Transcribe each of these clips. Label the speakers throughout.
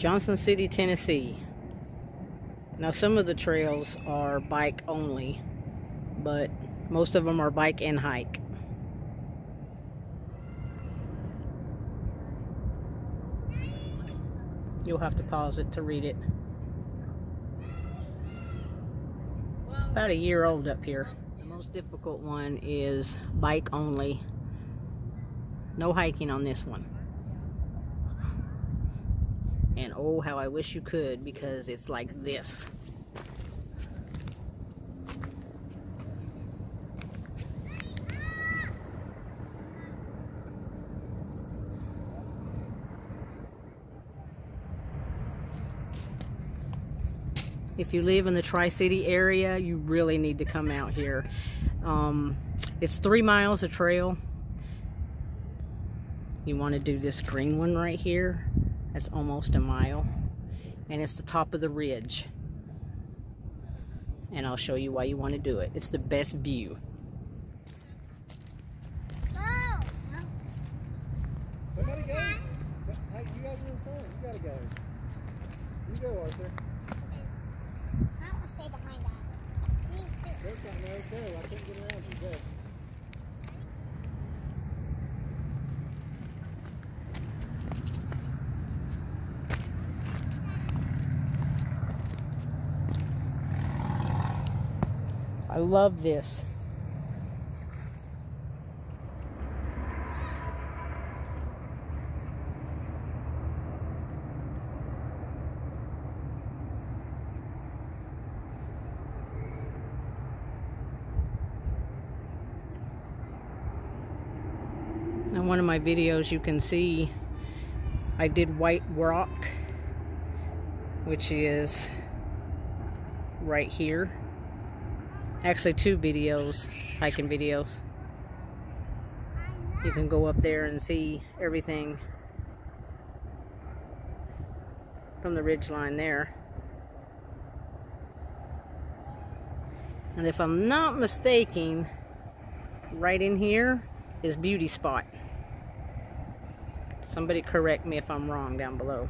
Speaker 1: Johnson City, Tennessee. Now some of the trails are bike only, but most of them are bike and hike. You'll have to pause it to read it. It's about a year old up here. The most difficult one is bike only. No hiking on this one. And oh, how I wish you could because it's like this. If you live in the Tri-City area, you really need to come out here. Um, it's three miles of trail. You want to do this green one right here. That's almost a mile. And it's the top of the ridge. And I'll show you why you want to do it. It's the best view.
Speaker 2: Somebody go. Hey, you guys are in front. You gotta go. You go, Arthur.
Speaker 3: I want to stay behind that. Me too.
Speaker 2: Go, no, go. I can't get around you. Go.
Speaker 1: I love this. In one of my videos you can see I did White Rock which is right here actually two videos hiking videos. You can go up there and see everything from the ridge line there. And if I'm not mistaken right in here is beauty spot. Somebody correct me if I'm wrong down below.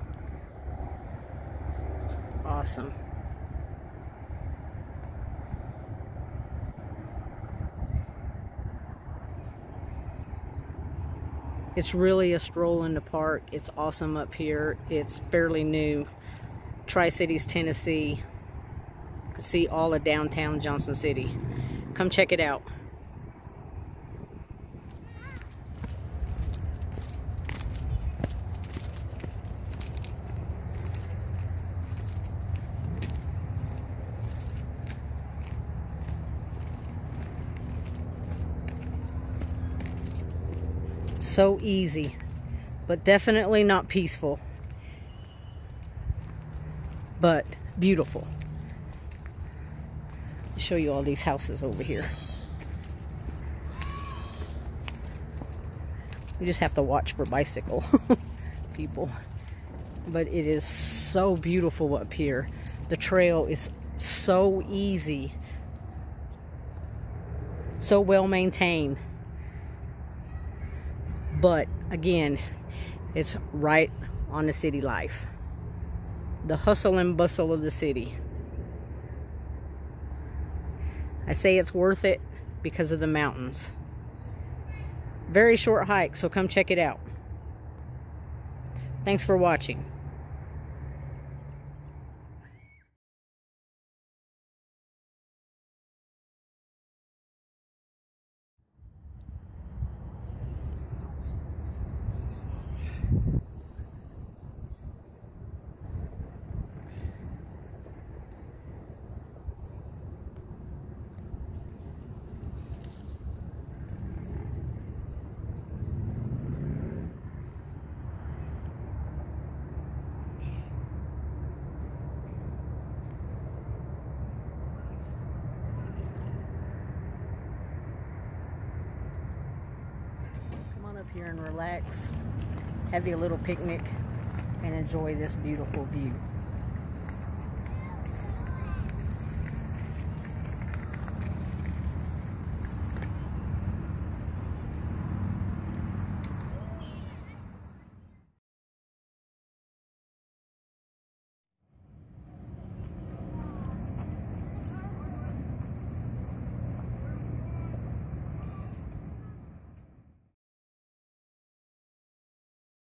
Speaker 1: Awesome It's really a stroll in the park. It's awesome up here. It's fairly new. Tri-Cities, Tennessee. See all of downtown Johnson City. Come check it out. So easy, but definitely not peaceful, but beautiful. I'll show you all these houses over here. You just have to watch for bicycle people. But it is so beautiful up here. The trail is so easy. So well maintained. But again, it's right on the city life. The hustle and bustle of the city. I say it's worth it because of the mountains. Very short hike, so come check it out. Thanks for watching. Here and relax, have you a little picnic, and enjoy this beautiful view.